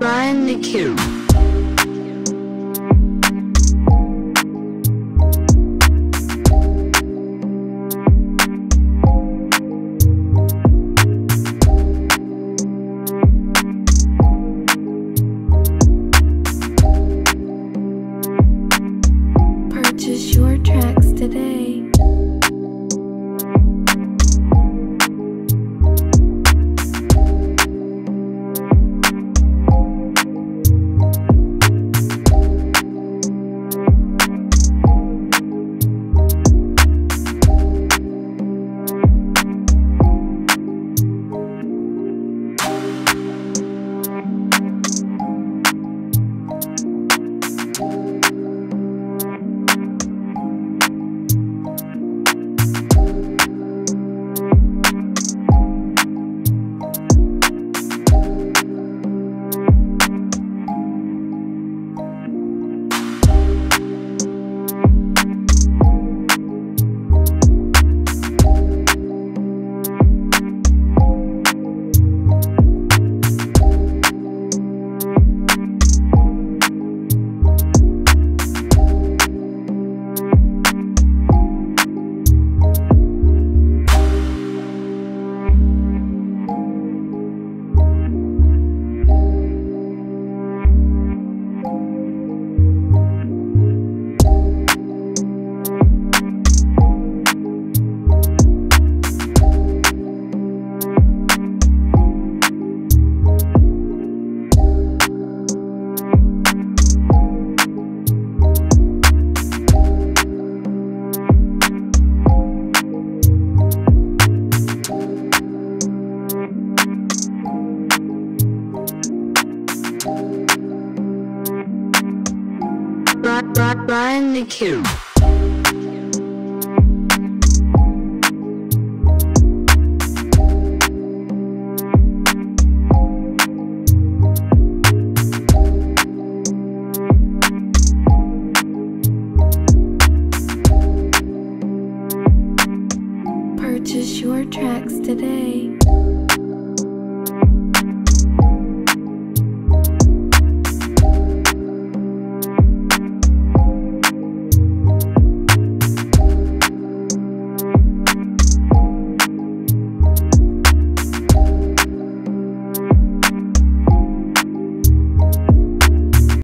Brian the Cube. Brian the Cube. Purchase your tracks today.